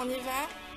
On y va?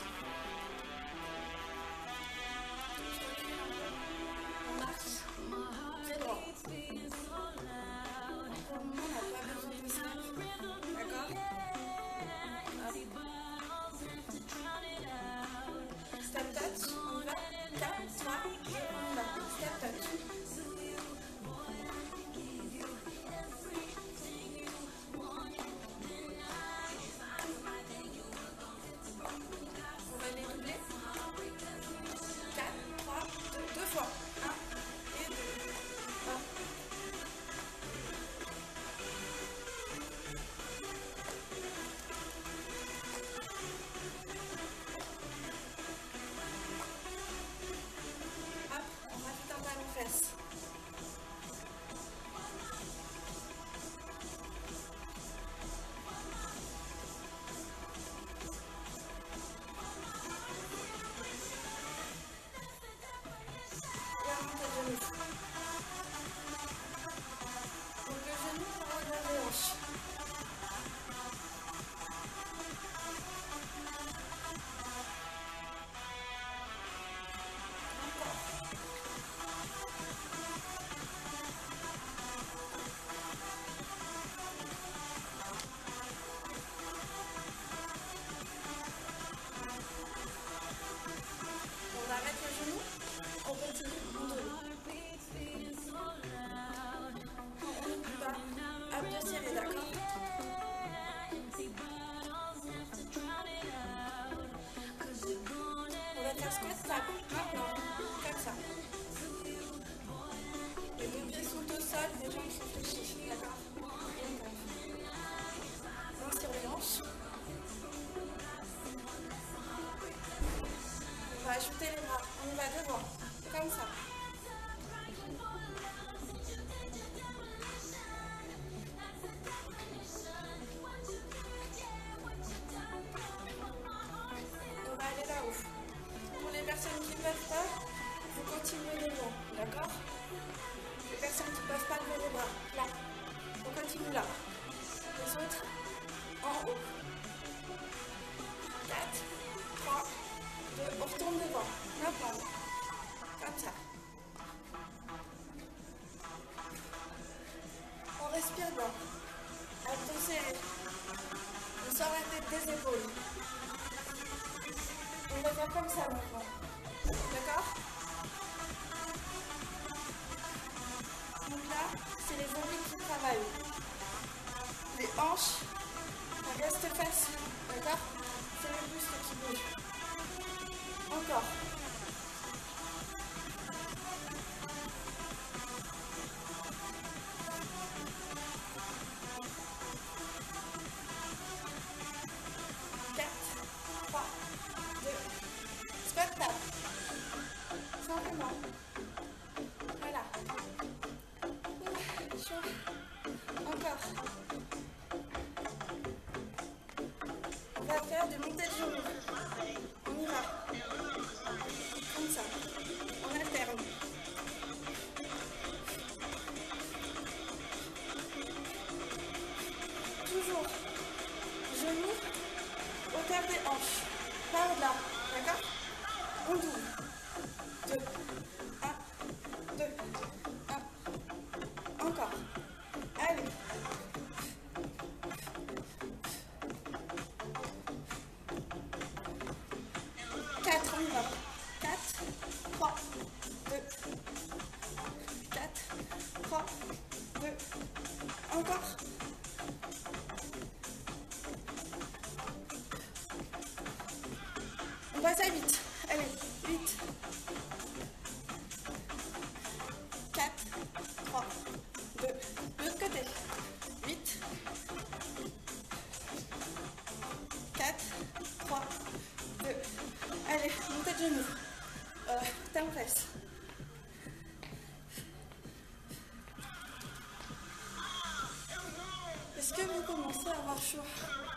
شحا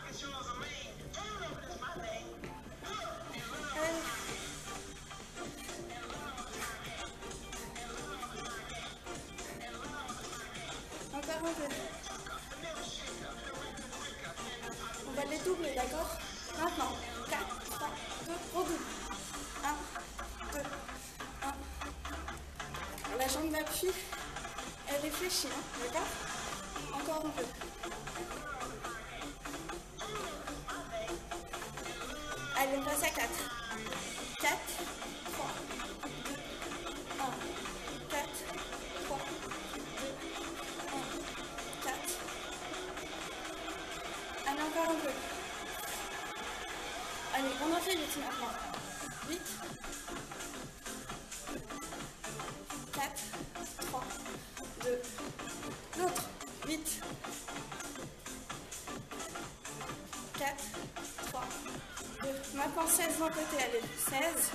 maintenant 16 d'un côté, allez, 16,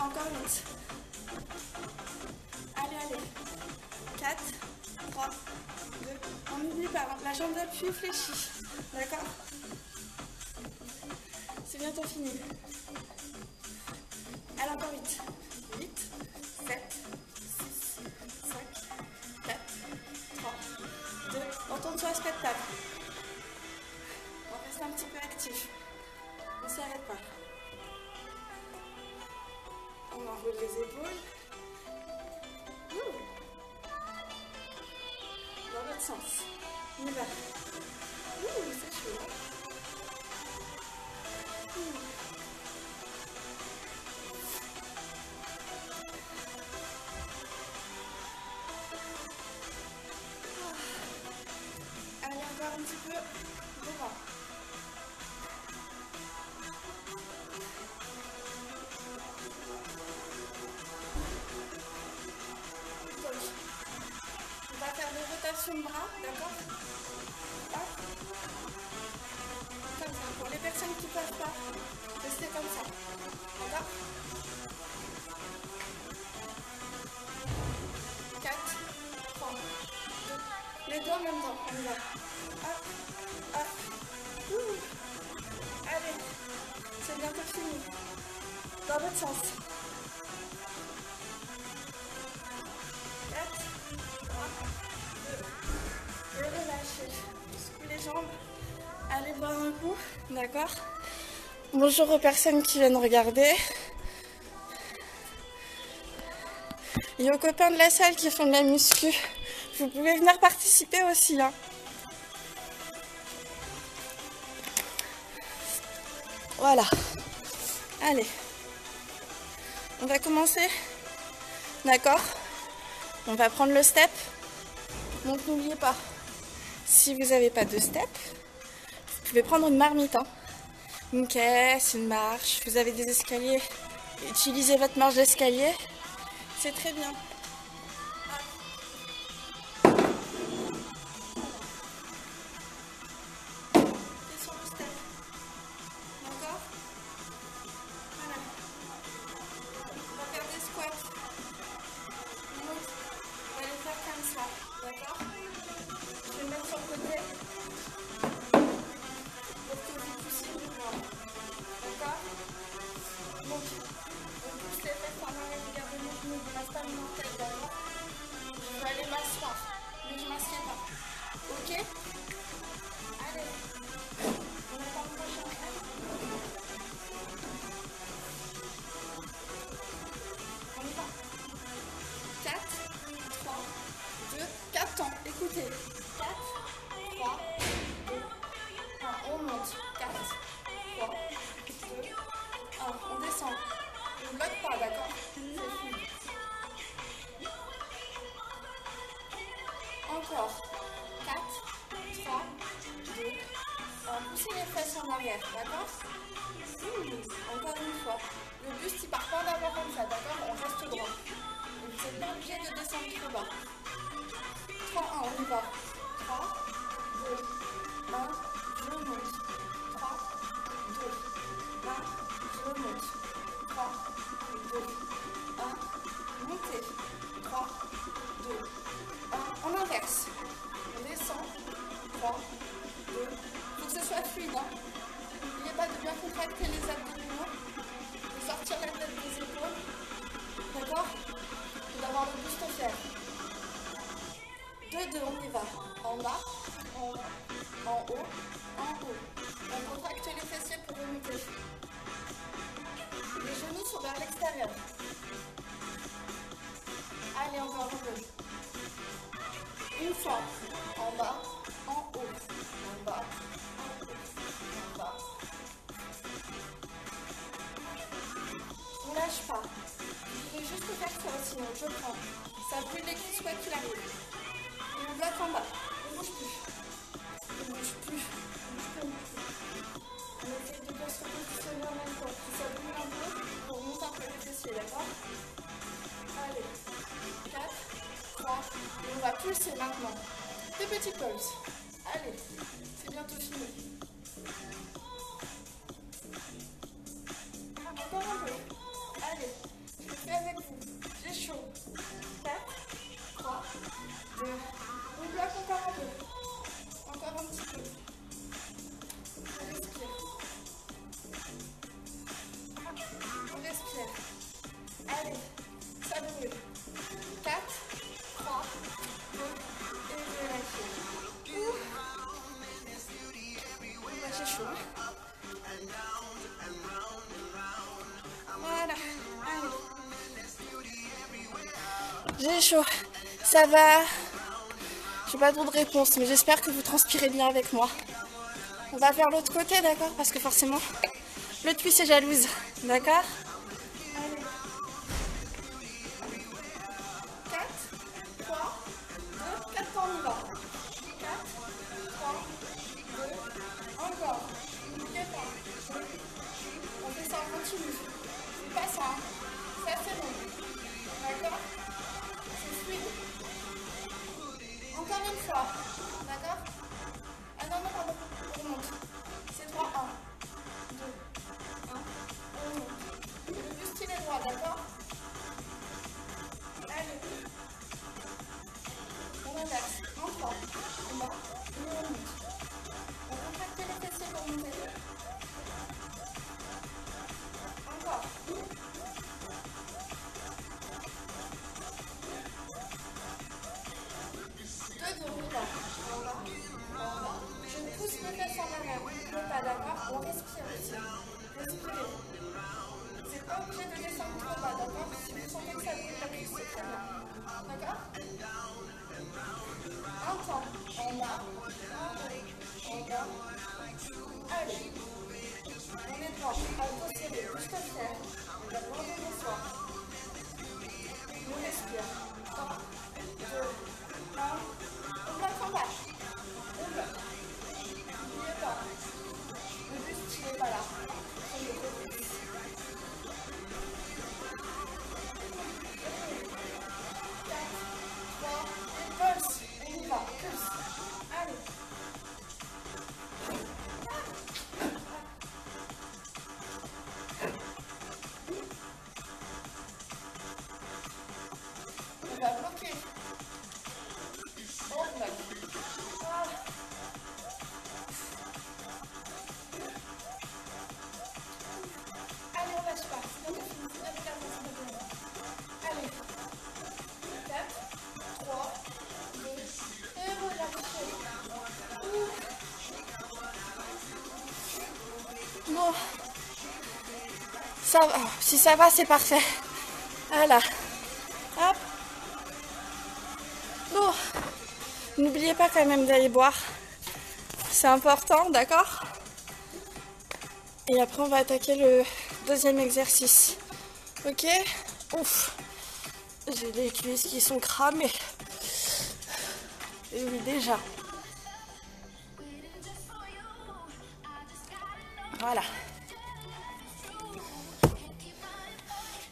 encore 8, allez, allez, 4, 3, 2, on n'oublie pas, la jambe d'appui fléchie, d'accord. C'est bientôt fini. Allez, encore 8. 8, 2. On tourne sur la spectacle. On reste un petit peu actif. On ne s'arrête pas. On enroule les épaules. Dans l'autre sens. On y va. Bonjour aux personnes qui viennent regarder. Et aux copains de la salle qui font de la muscu. Vous pouvez venir participer aussi. Hein. Voilà. Allez. On va commencer. D'accord On va prendre le step. Donc n'oubliez pas, si vous n'avez pas de step, vous pouvez prendre une marmite. hein. Une caisse, une marche. Vous avez des escaliers. Utilisez votre marche d'escalier. C'est très bien. 1, on descend. 3, 2, il faut que ce soit fluide. Hein. N'oubliez pas de bien contracter les abdominaux, de sortir la tête des épaules, d'accord? Et d'avoir le buste fier. 2, 2, on y va. En bas, en, en haut, en haut. On contracte les fessiers pour remonter. centre vers l'extérieur. Allez, encore un peu. Une fois, en bas, en haut, en bas, en haut, en bas. On lâche pas. Je vais juste faire ça, sinon je prends. Ça brûle les cuisses quoi qu'il arrive. On bloque en bas. On bouge plus. On bouge plus. On bouge plus. On essaie de bien se repositionner en même temps. Ça brûle un peu, on monte un peu les fessiers, d'accord? Allez. 4, 3, et on va pulser maintenant. Des petits pulses. Allez, c'est bientôt fini. Encore un peu. Allez, je le fais avec vous. J'ai chaud. 4, 3, 2. On bloque encore un peu. Encore un petit peu. On respire. On respire. Allez, J'ai chaud. Ça va. J'ai pas trop de réponse, mais j'espère que vous transpirez bien avec moi. On va faire l'autre côté, d'accord? Parce que forcément, le cuisse est jalouse. D'accord? Va. Si ça va, c'est parfait. Voilà. Hop. Bon. N'oubliez pas quand même d'aller boire. C'est important, d'accord? Et après, on va attaquer le deuxième exercice. Ok? Ouf. J'ai les cuisses qui sont cramées. Et oui, déjà.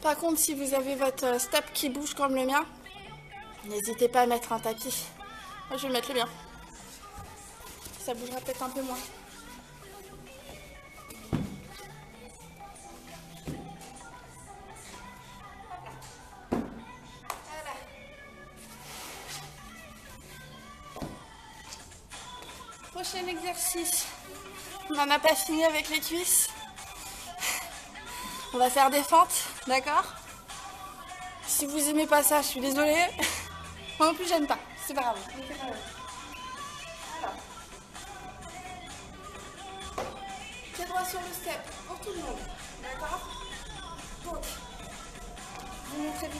Par contre, si vous avez votre euh, step qui bouge comme le mien, n'hésitez pas à mettre un tapis. Moi, je vais mettre le mien. Ça bougera peut-être un peu moins. Prochain exercice. On n'en a pas fini avec les cuisses. On va faire des fentes, d'accord Si vous aimez pas ça, je suis désolée. Moi non plus, j'aime pas. C'est pas grave. fait. Pied droit sur le step pour tout le monde. D'accord Donc,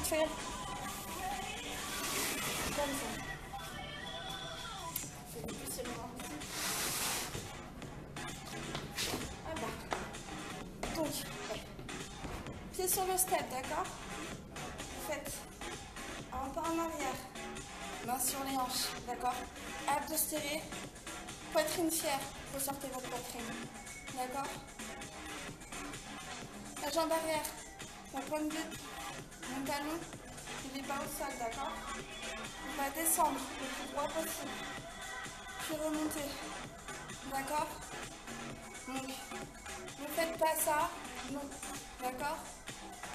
Parfait. Comme ça. Je vais pousser le bras. Ah. Donc. Pied sur le step, d'accord Vous faites un pas en arrière, main sur les hanches, d'accord Abdos serrés, poitrine fière, ressortez votre poitrine, d'accord La jambe arrière, la pointe de mon talon, il n'est pas au sol, d'accord On va descendre le plus droit possible, puis remonter, d'accord Donc, ne faites pas ça, d'accord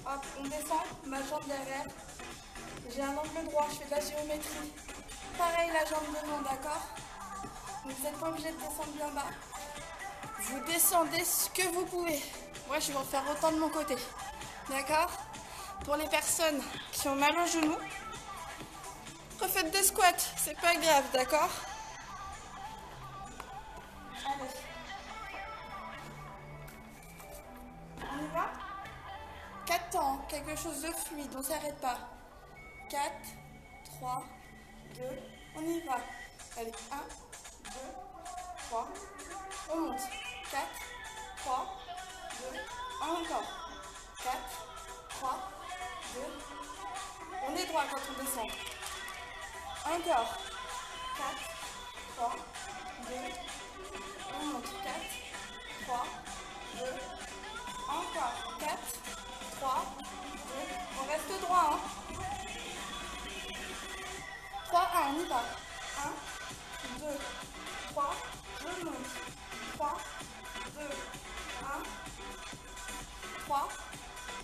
Hop, on descend, ma jambe derrière, j'ai un angle droit, je fais de la géométrie. Pareil, la jambe devant, d'accord Vous n'êtes pas obligé de descendre bien bas. Vous descendez ce que vous pouvez. Moi, je vais en faire autant de mon côté. D'accord Pour les personnes qui ont mal au genou, refaites des squats, c'est pas grave, d'accord 4 temps, quelque chose de fluide, on s'arrête pas. 4, 3, 2, on y va. Allez, 1, 2, 3, on monte. 4, 3, 2, encore. 4, 3, 2, on est droit quand on descend. Encore. 4, 3, 2, on monte. 4, 3, 2, encore. 4, 3, 2, on reste droit. Hein. 3, 1, on y va. 1, 2, 3, je monte. 3, 2, 1, 3,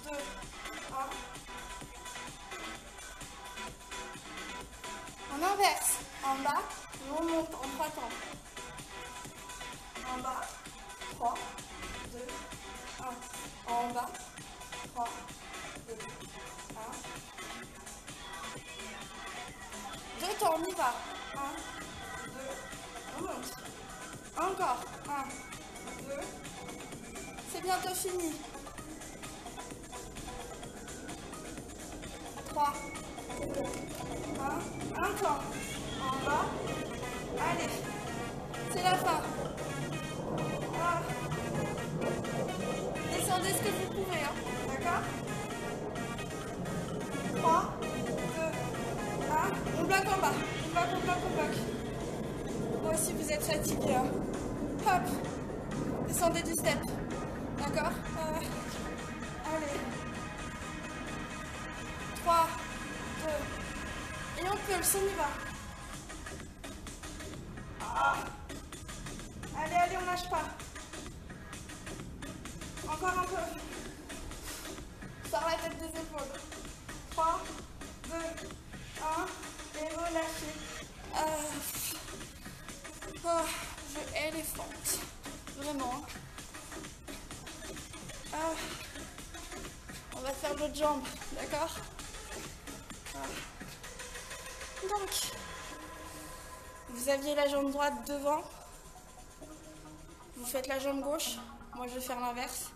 2, 1. On inverse. En bas, on monte en 3 temps. En bas, 3, 2, 1. En bas, 3, 2, 1. Deux on y va. 1, 2, on monte. Encore. 1, 2. C'est bientôt fini. 3, 2, 1. Un temps. En bas. 2. Et on aviez la jambe droite devant. Vous faites la jambe gauche. Moi, je vais faire l'inverse.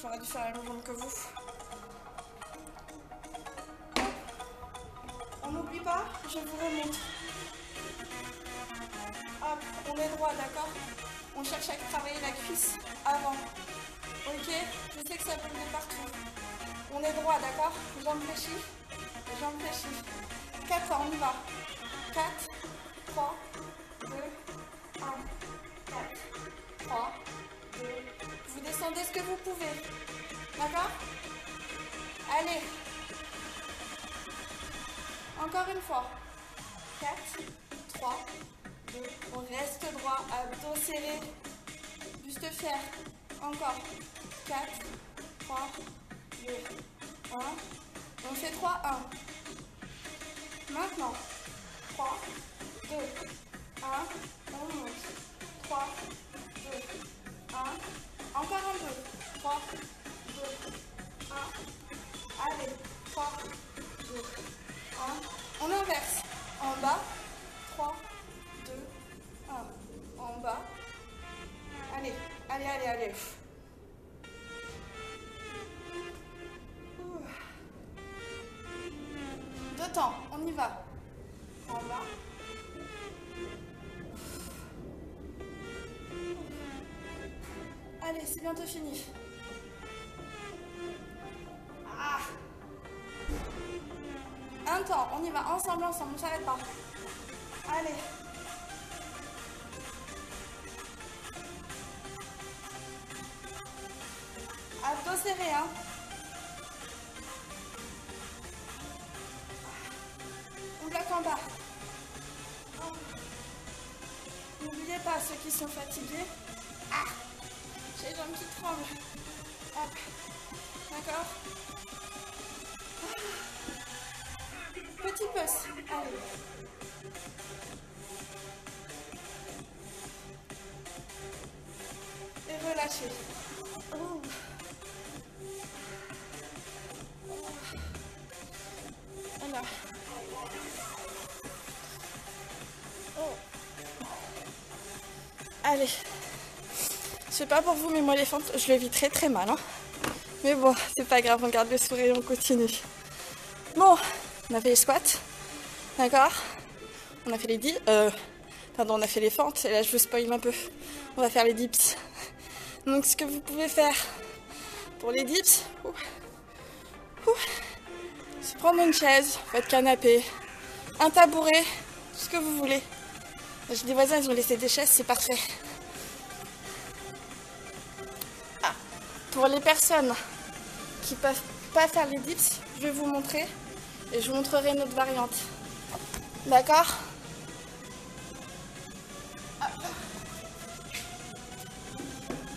J'aurais dû faire la même jambe que vous. On n'oublie pas, je vous remonte. Hop, on est droit, d'accord On cherche à travailler la cuisse avant. Ok Je sais que ça peut venir partout. On est droit, d'accord Jambes fléchies. Jambes fléchies. 4, on y va. 4, 3, 2, 1. 4, 3, 2. Vous descendez ce que vous pouvez. D'accord? Allez. Encore une fois. 4, 3, 2. On reste droit. Abdos serrés. Buste fier. Encore. 4, 3, 2, 1. On fait 3, 1. Maintenant. 3, 2, 1. On monte. 3, 2, 1. Encore un peu. 3, 2, 1. Allez. 3, 2, 1. On inverse. En bas. 3, 2, 1. En bas. Allez, allez, allez, allez. temps, on y va. C'est bientôt fini. Ah. Un temps, on y va ensemble, ensemble, on s'arrête pas. Allez. Pas pour vous, mais moi les fentes, je le vis très très mal. Hein. Mais bon, c'est pas grave, on garde le sourire, on continue. Bon, on a fait les squats. D'accord On a fait les dips. Euh, pardon, on a fait les fentes. Et là, je vous spoil un peu. On va faire les dips. Donc, ce que vous pouvez faire pour les dips, c'est prendre une chaise, votre canapé, un tabouret, tout ce que vous voulez. J'ai des voisins, ils ont laissé des chaises, c'est parfait. Pour les personnes qui peuvent pas faire les dips, je vais vous montrer et je vous montrerai une autre variante. D'accord?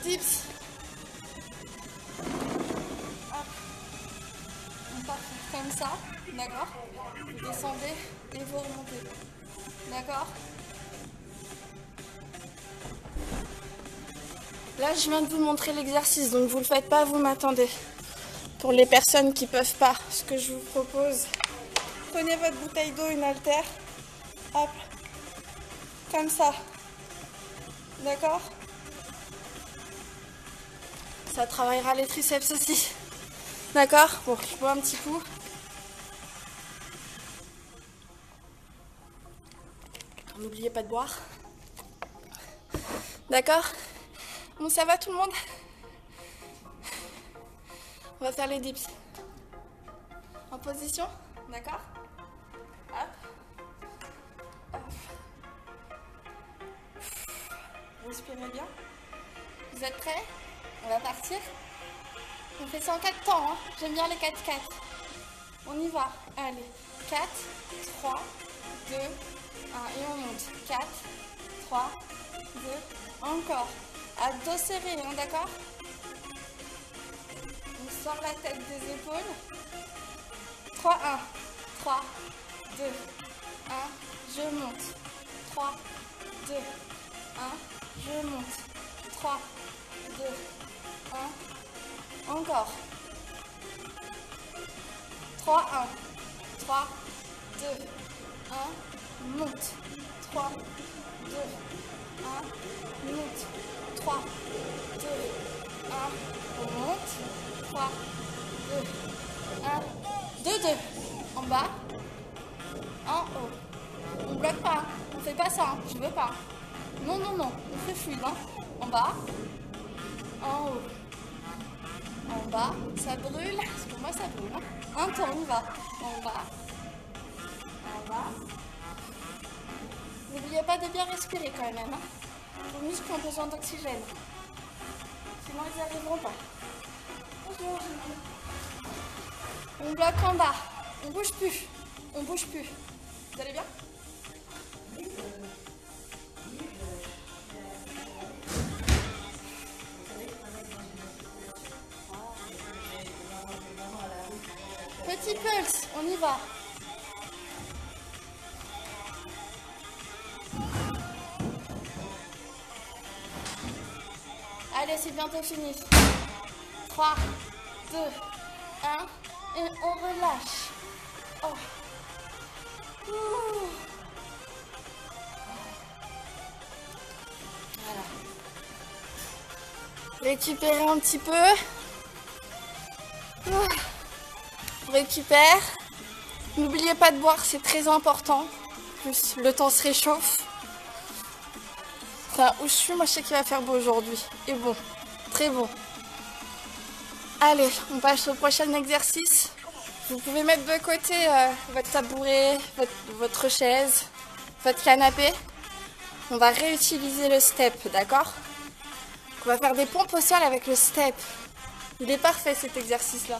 Dips. On part comme ça, d'accord? Descendez et vous remontez. D'accord? Là, je viens de vous montrer l'exercice, donc vous ne le faites pas, vous m'attendez. Pour les personnes qui ne peuvent pas, ce que je vous propose, prenez votre bouteille d'eau, une haltère, hop, comme ça. D'accord? Ça travaillera les triceps aussi. D'accord? Bon, je bois un petit coup. N'oubliez pas de boire. D'accord? Bon, ça va tout le monde On va faire les dips. En position D'accord Hop. Respirez bien. Vous êtes prêts On va partir On fait ça en 4 temps. Hein. J'aime bien les 4-4. On y va. Allez. 4, 3, 2, 1. Et on monte. 4, 3, 2, encore. À dos serré, hein, d'accord On sort la tête des épaules. 3, 1. 3, 2, 1. Je monte. 3, 2, 1. Je monte. 3, 2, 1. Encore. 3, 1. 3, 2, 1. Monte. 3, 2, 1. Monte. 3, 2, 1. On monte. 3, 2, 1. 2, 2. En bas. En haut. On bloque pas. On fait pas ça. hein. Je veux pas. Non, non, non. On fait fluide. hein. En bas. En haut. En bas. Ça brûle. Parce que moi, ça brûle. hein. Un temps, on va. En bas. En bas. N'oubliez pas de bien respirer quand même. Hein. Muscles ont besoin d'oxygène. Sinon, ils n'y arriveront pas. On bloque en bas. On bouge plus. On bouge plus. Vous allez bien? Petit pulse, on y va. C'est bientôt fini. 3, 2, 1. Et on relâche. Oh. Voilà. Récupérer un petit peu. Récupère. N'oubliez pas de boire, c'est très important. Plus le temps se réchauffe. Où je suis, moi je sais qu'il va faire beau aujourd'hui. Et bon, très bon. Allez, on passe au prochain exercice. Vous pouvez mettre de côté euh, votre tabouret, votre, chaise, votre canapé. On va réutiliser le step, d'accord? On va faire des pompes au sol avec le step. Il est parfait cet exercice-là.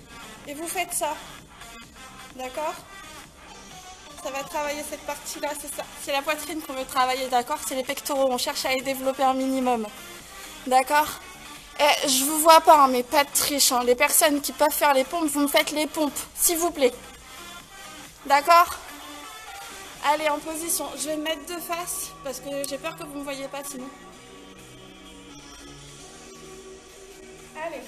et vous faites ça. D'accord Ça va travailler cette partie-là, c'est ça. C'est la poitrine qu'on veut travailler, d'accord C'est les pectoraux, on cherche à les développer un minimum. D'accord eh, Je vous vois pas, hein, mais pas de triche. Hein. Les personnes qui peuvent faire les pompes, vous me faites les pompes, s'il vous plaît. D'accord Allez, en position. Je vais me mettre de face parce que j'ai peur que vous ne me voyez pas sinon. Allez.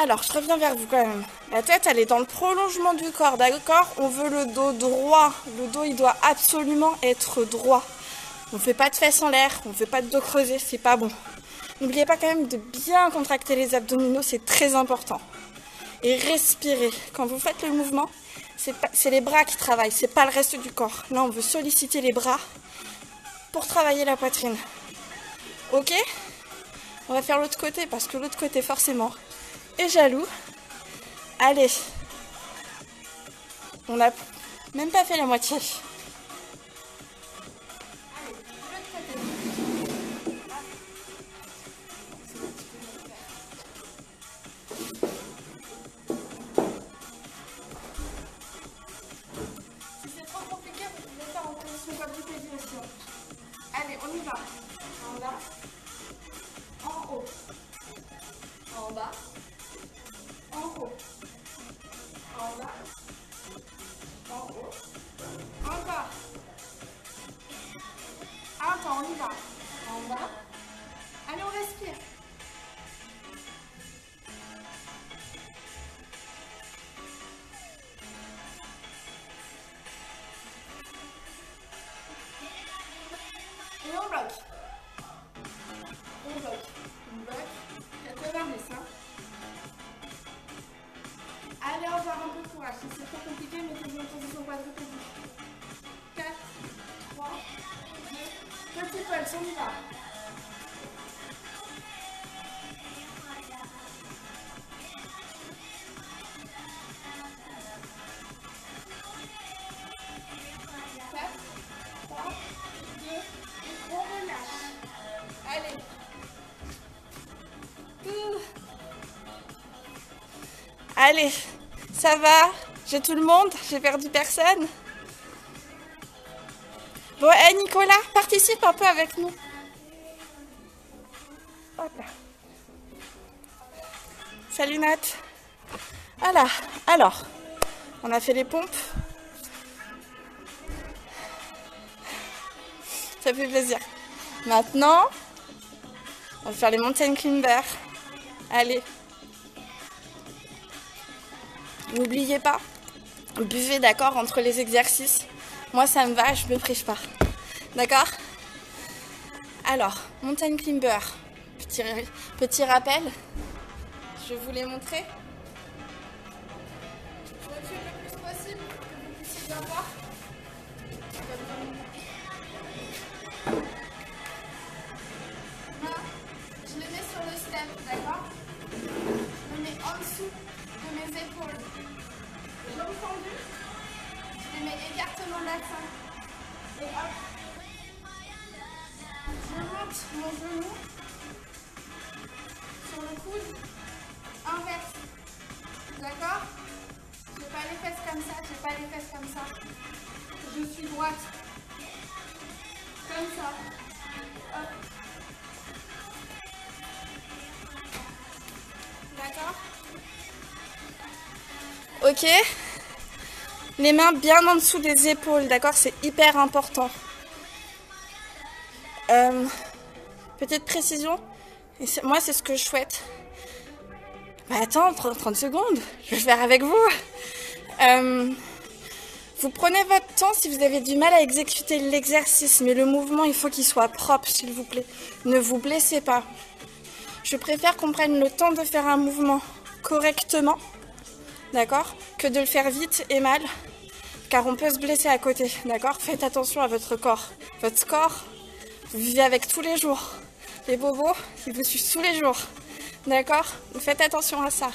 Alors, je reviens vers vous quand même. La tête, elle est dans le prolongement du corps, d'accord? On veut le dos droit. Le dos, il doit absolument être droit. On ne fait pas de fesses en l'air, on ne fait pas de dos creusé, c'est pas bon. N'oubliez pas quand même de bien contracter les abdominaux, c'est très important. Et respirer. Quand vous faites le mouvement, c'est les bras qui travaillent, c'est pas le reste du corps. Là, on veut solliciter les bras pour travailler la poitrine. Ok? On va faire l'autre côté parce que l'autre côté forcément est jaloux. Allez. On n'a même pas fait la moitié. Ça va? J'ai tout le monde? J'ai perdu personne? Bon, hé Nicolas, participe un peu avec nous. Hop là. Salut Nat. Voilà, alors, on a fait les pompes. Ça fait plaisir. Maintenant, on va faire les mountain climbers. Allez, N'oubliez pas, buvez d'accord entre les exercices. Moi ça me va, je me prive pas. D'accord? Alors, montagne climber. Petit, rappel. Je vous l'ai montré. Le. Et hop. Je monte mon genou sur le coude. Inverse. D'accord? Je n'ai pas les fesses comme ça, je n'ai pas les fesses comme ça. Je suis droite. Comme ça. D'accord? Ok Les mains bien en dessous des épaules, d'accord C'est hyper important. Euh, petite précision, moi c'est ce que je souhaite. Bah, attends, 30 secondes, je vais faire avec vous. Euh, vous prenez votre temps si vous avez du mal à exécuter l'exercice, mais le mouvement, il faut qu'il soit propre, s'il vous plaît. Ne vous blessez pas. Je préfère qu'on prenne le temps de faire un mouvement correctement d'accord Que de le faire vite et mal, car on peut se blesser à côté, d'accord Faites attention à votre corps. Votre corps, vous vivez avec tous les jours. Les bobos, ils vous suivent tous les jours, d'accord Faites attention à ça.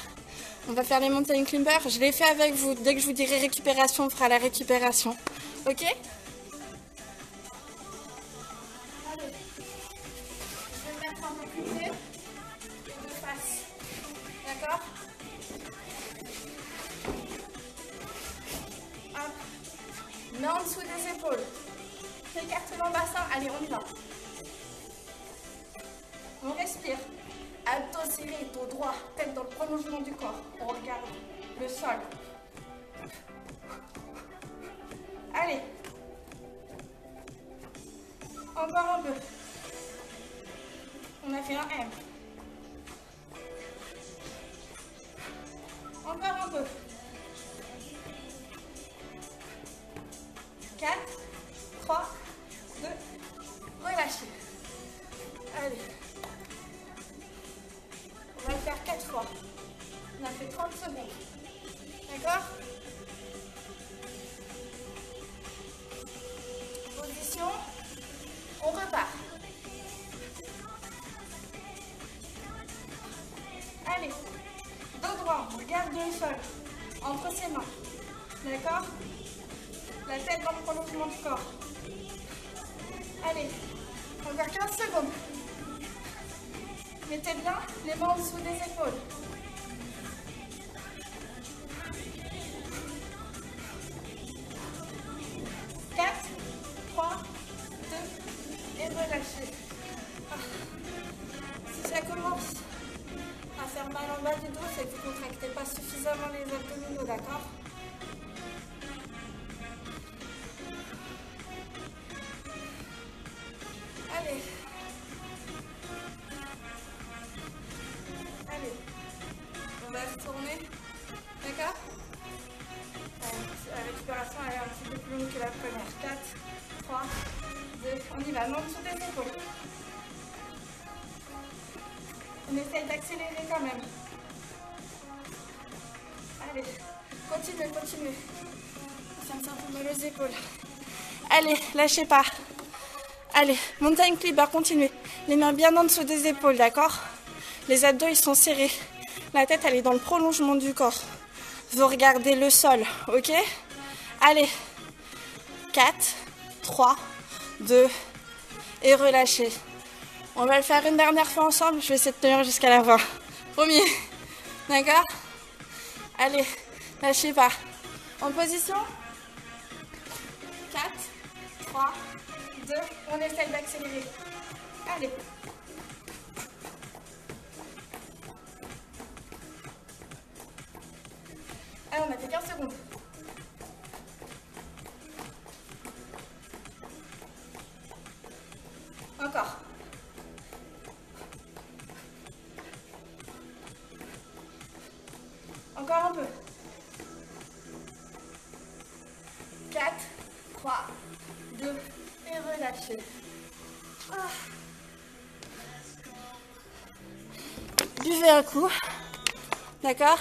On va faire les mountain climbers. Je l'ai fait avec vous. Dès que je vous dirai récupération, on fera la récupération. Ok en dessous des épaules. Écartement bassin. Allez, on y va. On respire. Abdos serrés, dos droit, tête dans le prolongement du corps. On regarde le sol. Allez. Encore un peu. On a fait un M. Allez, continuez, continuez. Ça me sent un peu épaules. Allez, lâchez pas. Allez, montagne plie barre, continuez. Les mains bien en dessous des épaules, d'accord? Les abdos, ils sont serrés. La tête, elle est dans le prolongement du corps. Vous regardez le sol, ok? Allez, 4, 3, 2, et relâchez. On va le faire une dernière fois ensemble. Je vais essayer de tenir jusqu'à la fin. Premier. D'accord? Allez, lâchez pas. En position 4, 3, 2, on essaye d'accélérer. Allez. Allez, on a fait 15 secondes. Encore. Encore un peu. 4, 3, 2, et relâchez. Ah. Buvez un coup. D'accord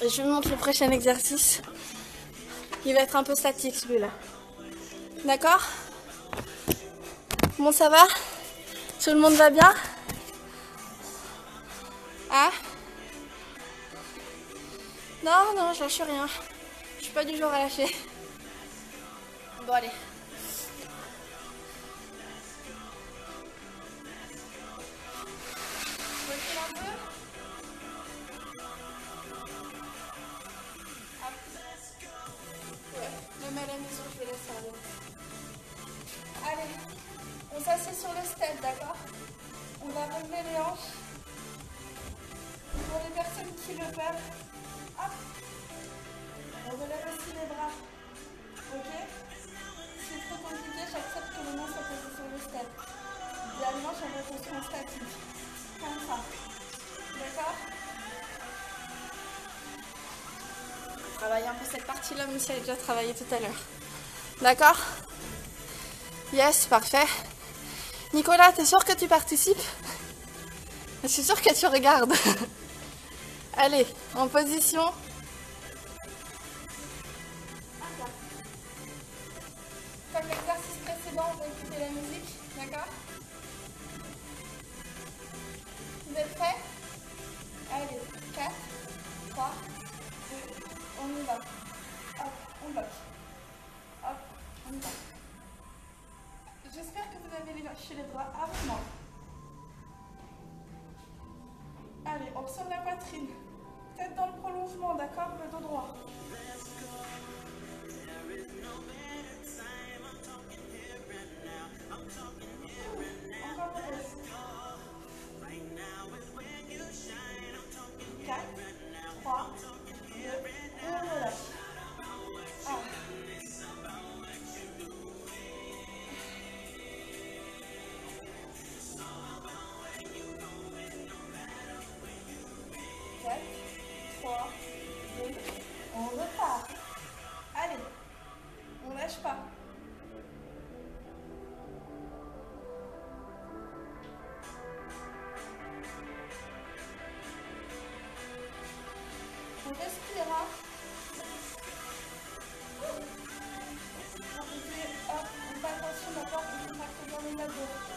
Je vous montre le prochain exercice. Il va être un peu statique celui-là. D'accord? Bon, ça va? Tout le monde va bien Ah Non, non, je lâche rien. Je suis pas du genre à lâcher. Bon, allez. Sur le step, d'accord On va relever les hanches. Pour les personnes qui le peuvent, hop, on relève aussi les bras. Ok Si c'est trop compliqué, j'accepte que le main soit posé sur le step. Idéalement, j'aimerais qu'on soit en statique. Comme ça. D'accord Travailler un peu cette partie-là, même si elle a déjà travaillé tout à l'heure. D'accord Yes, parfait. Nicolas, t'es sûr que tu participes? Je suis sûre que tu regardes. Allez, en position. Comme l'exercice précédent, on va écouter la musique, d'accord? Lâché les bras avant. Allez, observe la poitrine. Tête dans le prolongement, d'accord Le dos droit. Thank you.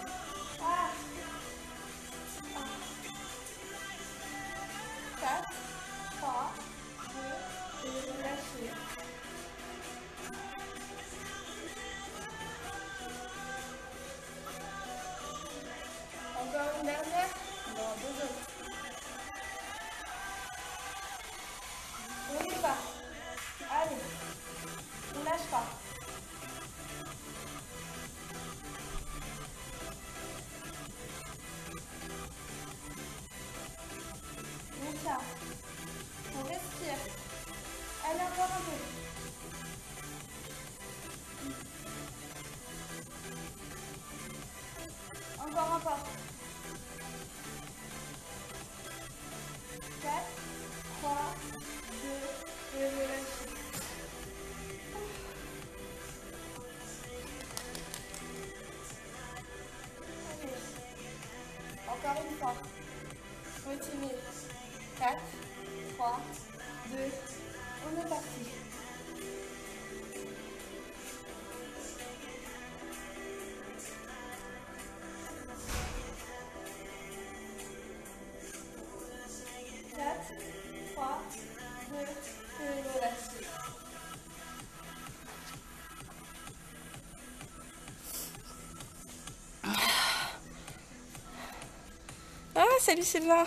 Salut Sylvain.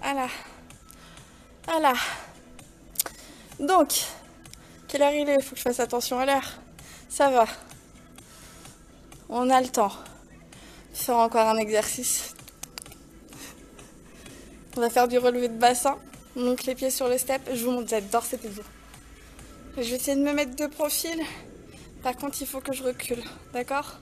Voilà. Voilà. Donc, quelle heure il est? Il faut que je fasse attention à l'heure. Ça va. On a le temps faire encore un exercice. On va faire du relevé de bassin. Donc les pieds sur le step. Je vous montre, j'adore cet exercice. Je vais essayer de me mettre de profil. Par contre, il faut que je recule. D'accord?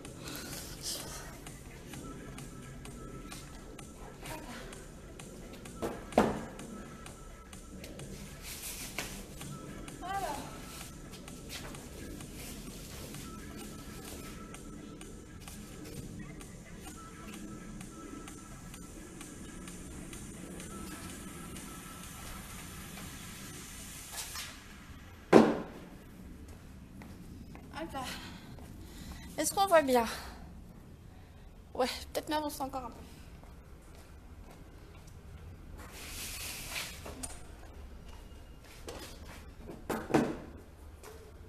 Bien Ouais, peut-être m'avancer encore un peu.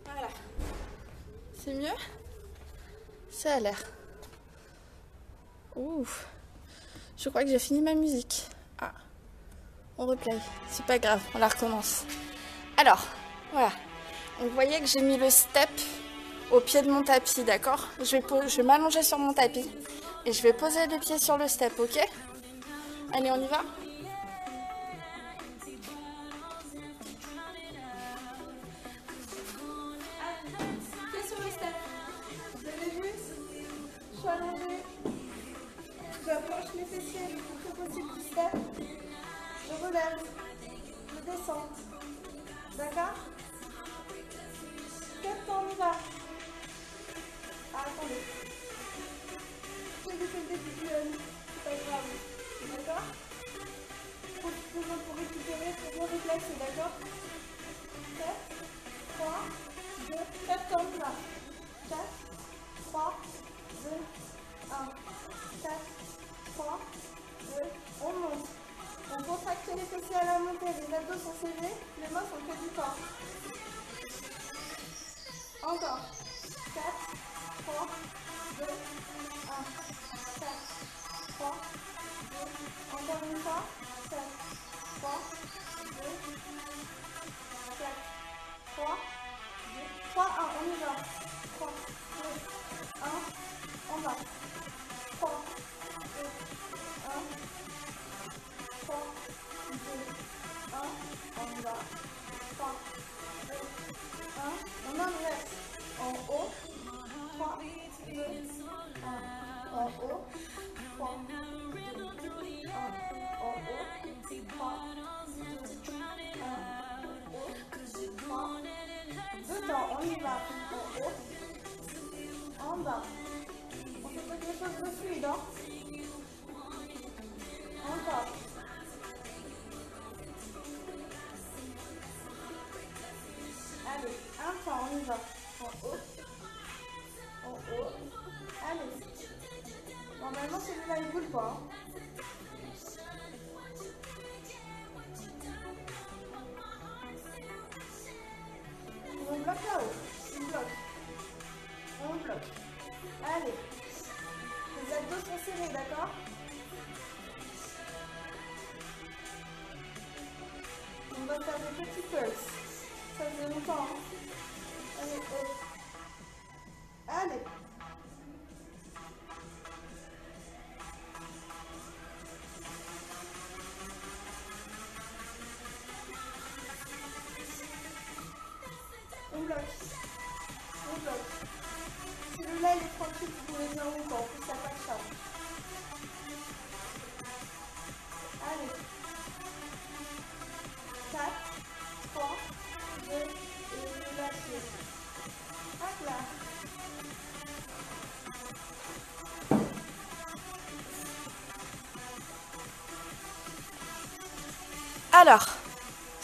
Voilà. C'est mieux? Ça a l'air. Ouf. Je crois que j'ai fini ma musique. Ah. On replay. C'est pas grave, on la recommence. Alors, voilà. Vous voyez que j'ai mis le step au pied de mon tapis, d'accord? Je vais, vais m'allonger sur mon tapis et je vais poser les pieds sur le step, ok? Allez, on y va? Encore. 4, 3, 2, 1, 4, 3, 2, encore une fois, 4, 3, 2, 4, 3, 2, 3, 1, on y va, 3, 2, 1, on va, 3, 2, 1, 3, 2, 1, on y va, 3, haut, 3, 2, 1, en haut, 3, 2, 1, en haut, 3, 2, 1, en haut, 3, deux temps, on y en haut, en on fait quelque chose allez, un on y va, Normalement, celui-là, il boule pas. Hein.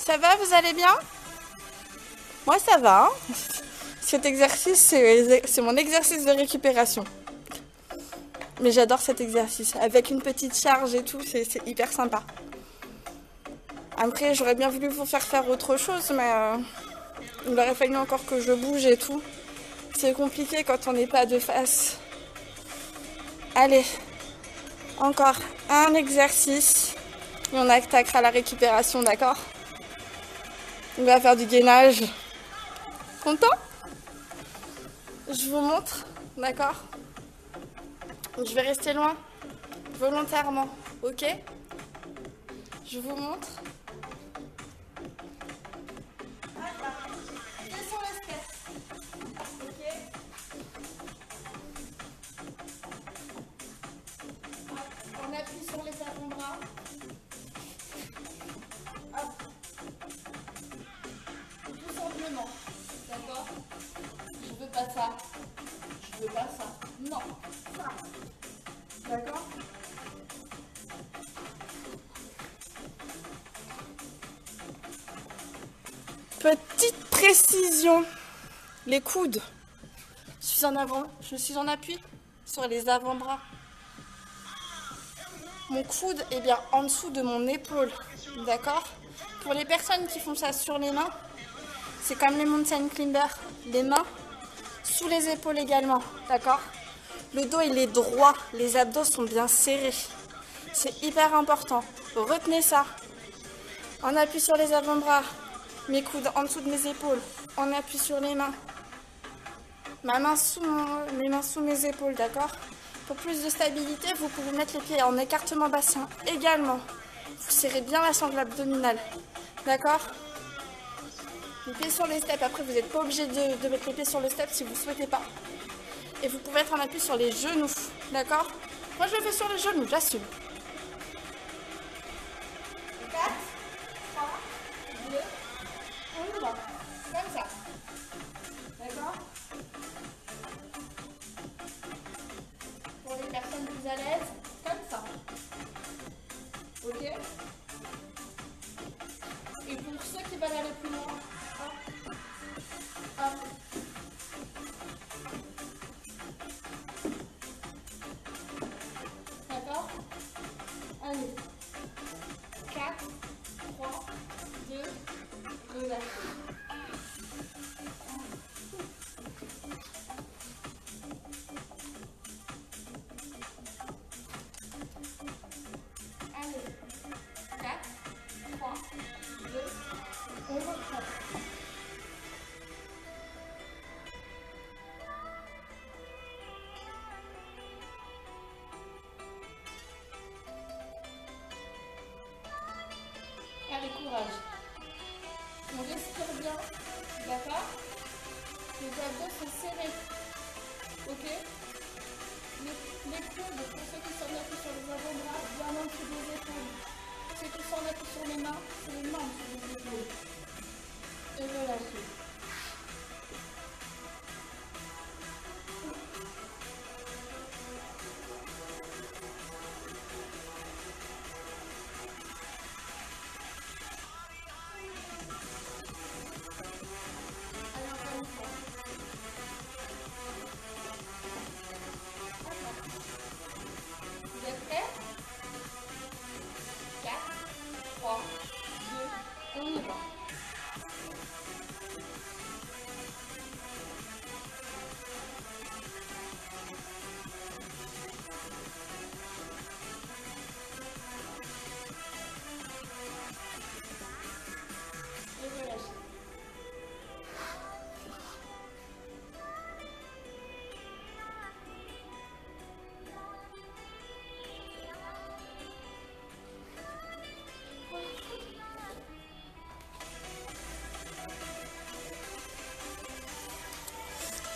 Ça va, vous allez bien? Moi, ça va. Hein. cet exercice, c'est mon exercice de récupération. Mais j'adore cet exercice. Avec une petite charge et tout, c'est hyper sympa. Après, j'aurais bien voulu vous faire faire autre chose, mais euh, il aurait fallu encore que je bouge et tout. C'est compliqué quand on n'est pas de face. Allez, Encore un exercice et on attaquera la récupération, d'accord? On va faire du gainage. Content? Je vous montre, d'accord Je vais rester loin, volontairement, ok? Je vous montre. Je suis en appui sur les avant-bras. Mon coude est bien en dessous de mon épaule, d'accord? Pour les personnes qui font ça sur les mains, c'est comme les mountain climbers, les mains sous les épaules également, d'accord? Le dos il est droit, les abdos sont bien serrés. C'est hyper important. Retenez ça. En appui sur les avant-bras, mes coudes en dessous de mes épaules, on appuie sur les mains. Ma main sous mes mains sous mes épaules, d'accord? Pour plus de stabilité, vous pouvez mettre les pieds en écartement bassin également. Vous serrez bien la sangle abdominale, d'accord? Les pieds sur les steps, après vous n'êtes pas obligé de, mettre les pieds sur le step si vous ne souhaitez pas. Et vous pouvez être en appui sur les genoux, d'accord? Moi je le fais sur les genoux, j'assume.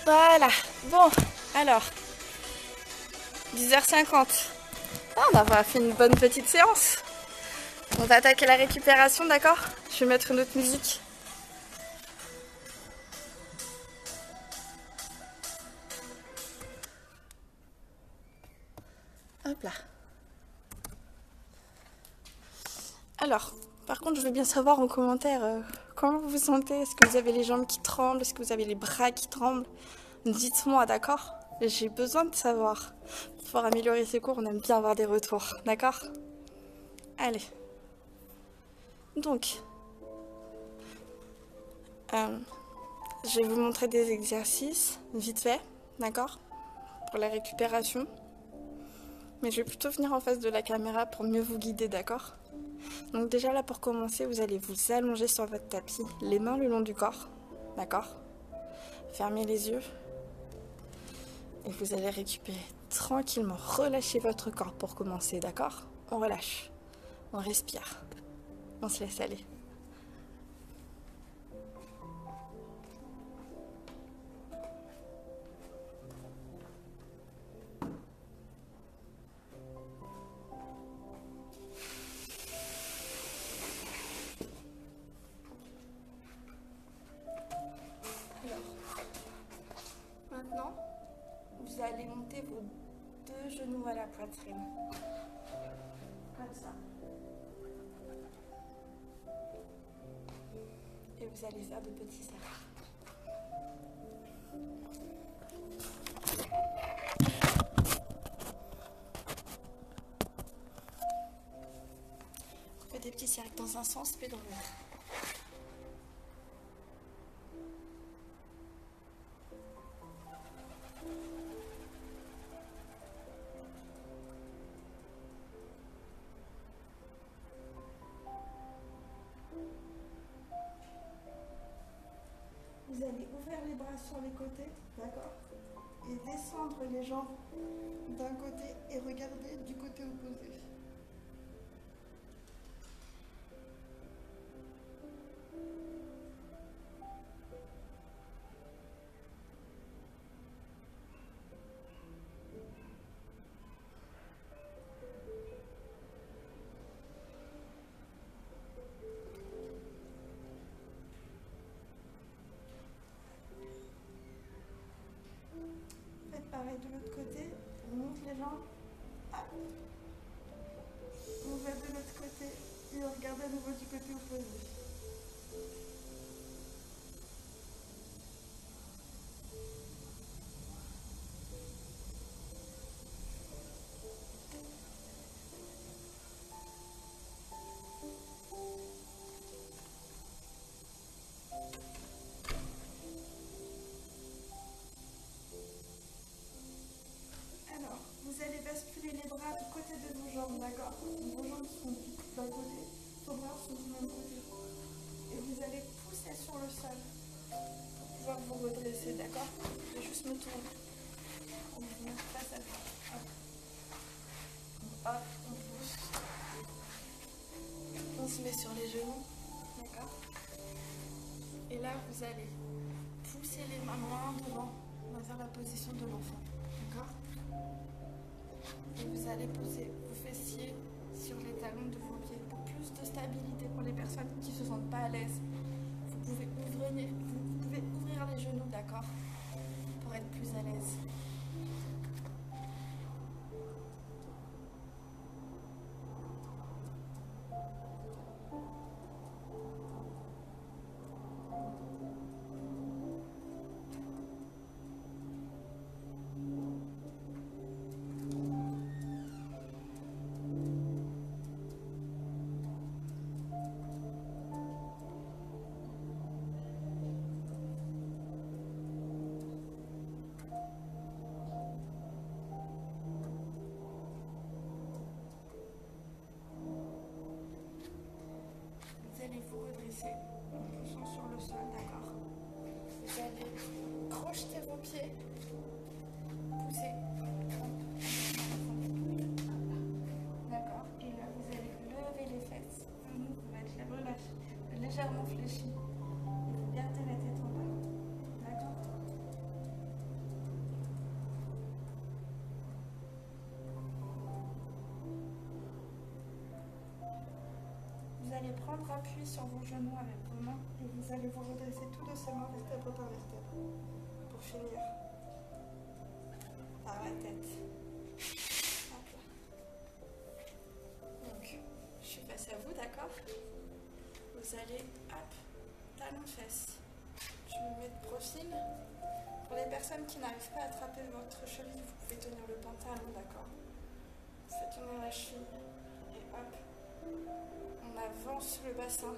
Voilà. Bon, alors. 10h50. Ah, on a fait une bonne petite séance. On va attaquer la récupération, d'accord? Je vais mettre une autre musique. Hop là. Alors, par contre, je veux bien savoir en commentaire euh, comment vous vous sentez? Est-ce que vous avez les jambes qui tremblent? Est-ce que vous avez les bras qui tremblent? Dites-moi, d'accord? J'ai besoin de savoir. Pour améliorer ces cours, on aime bien avoir des retours, d'accord? Allez. Donc, euh, je vais vous montrer des exercices, vite fait, d'accord? Pour la récupération. mais je vais plutôt venir en face de la caméra pour mieux vous guider, d'accord? Donc déjà là pour commencer, vous allez vous allonger sur votre tapis, les mains le long du corps, d'accord? Fermez les yeux. Et vous allez récupérer tranquillement, relâchez votre corps pour commencer, d'accord? On relâche, on respire, on se laisse aller. Sur les côtés, d'accord Et descendre les jambes d'un côté et regarder du côté opposé. De l'autre côté. On monte les jambes. On va de l'autre côté et on regarde à nouveau du côté opposé. Vous allez pousser les mains loin devant. On va faire la position de légèrement fléchi. Et vous gardez la tête en bas. D'accord. Vous allez prendre appui sur vos genoux avec vos mains et vous allez vous redresser tout doucement vertèbre par vertèbre finir par la tête. Donc, je suis face à vous, d'accord? Vous allez, hop, talon fesse. Je me mets de profil. Pour les personnes qui n'arrivent pas à attraper votre cheville, vous pouvez tenir le pantalon, d'accord? Faites tourner la cheville et hop, on avance le bassin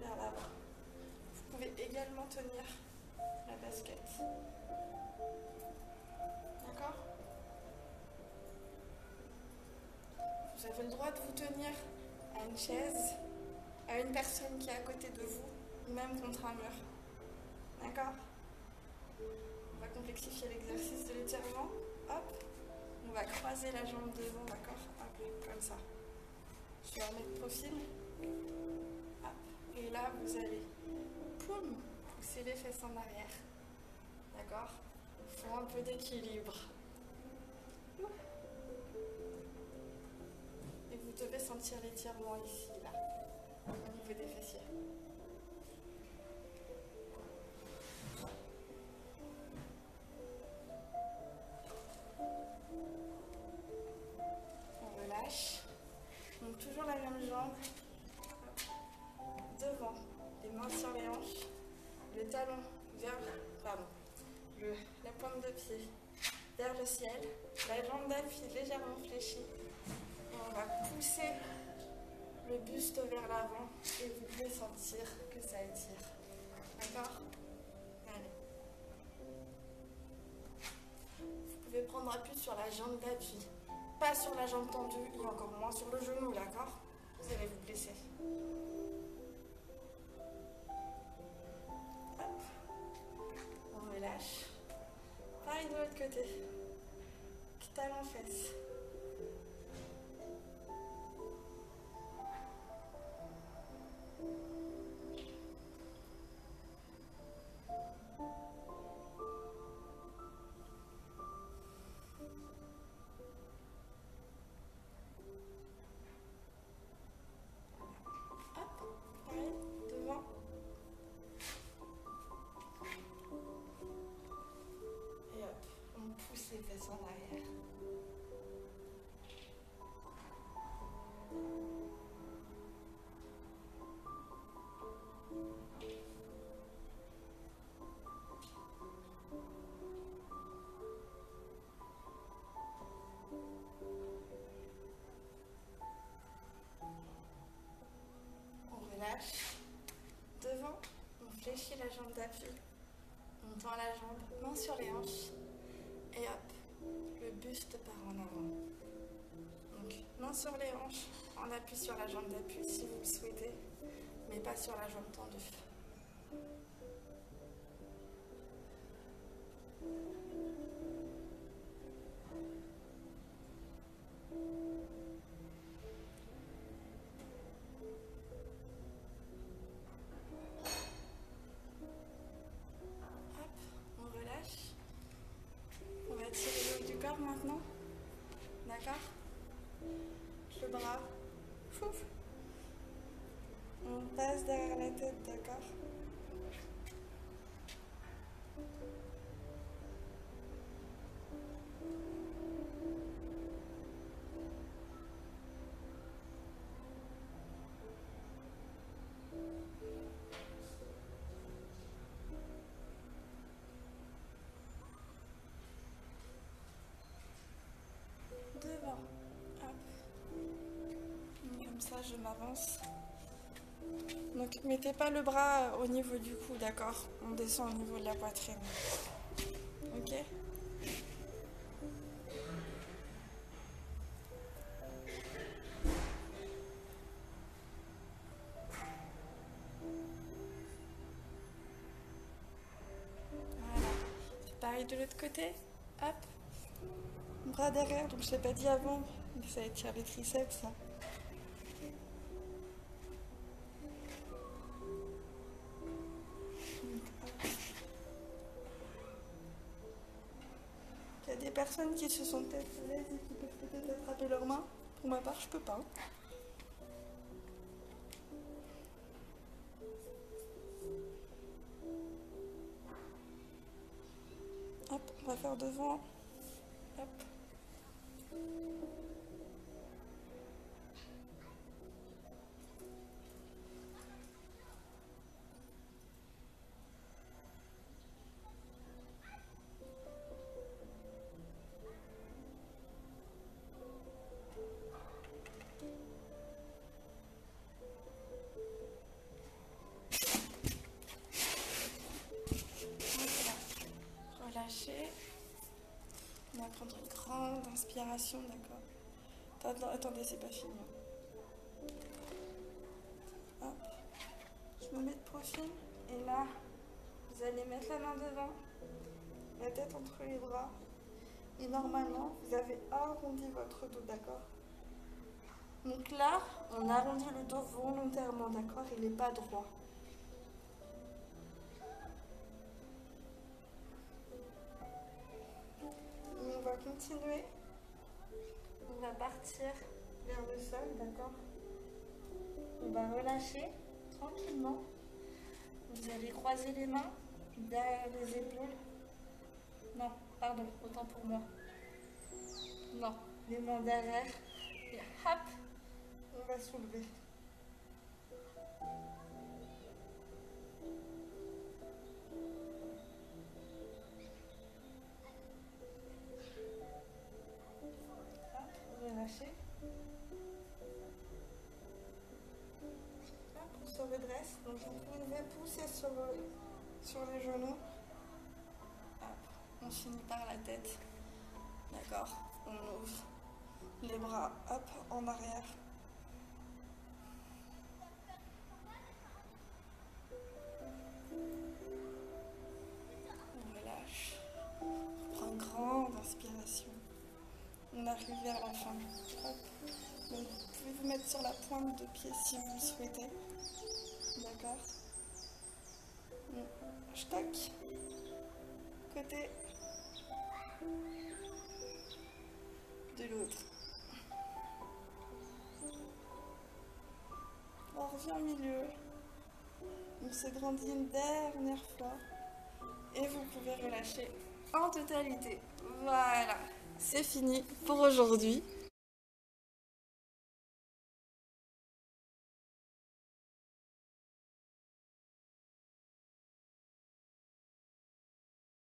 vers l'avant. Vous pouvez également tenir basket. D'accord? Avez le droit de vous tenir à une chaise, à une personne qui est à côté de vous, même contre un mur. D'accord? On va complexifier l'exercice de l'étirement. Hop. On va croiser la jambe devant, d'accord? Hop, comme ça. Je vais remettre profil. Hop. Et là, vous allez, poum, pousser les fesses en arrière. D'accord faut un peu d'équilibre. Et vous devez sentir l'étirement ici, là, au niveau des fessiers. On relâche. Donc toujours la même jambe. Devant, les mains sur les hanches, le talon vers, pardon, la pointe de pied vers le ciel, la jambe d'appui légèrement fléchie. Et on va pousser le buste vers l'avant et vous pouvez sentir que ça étire. D'accord? Allez. Vous pouvez prendre appui sur la jambe d'appui, pas sur la jambe tendue et encore moins sur le genou, d'accord? Vous allez vous blesser. Hop. On relâche. Pareil de l'autre côté. Talon fesse. Devant, on fléchit la jambe d'appui. On tend la jambe, main sur les hanches. Et hop, le buste part en avant. Donc, main sur les hanches, en appui sur la jambe d'appui si vous le souhaitez, mais pas sur la jambe tendue. Devant. Hop. Comme ça, je m'avance. Donc, mettez pas le bras au niveau du cou, d'accord? On descend au niveau de la poitrine. Ok? Pareil de l'autre côté. Hop. Bras derrière, donc je l'ai pas dit avant, mais ça étire les triceps. ça. Se sont peut-être à l'aise et qui peuvent peut-être attraper leurs mains. Pour ma part, je peux pas. Hop, on va faire devant. D'accord Attendez, c'est pas fini. Je me mets de profil. Et là, vous allez mettre la main devant, la tête entre les bras. Et normalement, vous avez arrondi votre dos, d'accord Donc là, on arrondit le dos volontairement, d'accord Il n'est pas droit. On va continuer. On va partir vers le sol, d'accord? On va relâcher tranquillement. Vous allez croiser les mains derrière les épaules. Non, pardon, autant pour moi. Non, les mains derrière. Et hop, on va soulever. Hop, on se redresse. Donc vous pouvez pousser sur, sur les genoux. On finit par la tête. D'accord On ouvre les bras, hop, en arrière. On arrive vers la fin. Hop. vous pouvez vous mettre sur la pointe de pied si vous le souhaitez. D'accord Je tac. Côté de l'autre. On revient au milieu. On se grandit une dernière fois. Et vous pouvez relâcher en totalité. Voilà, c'est fini pour aujourd'hui.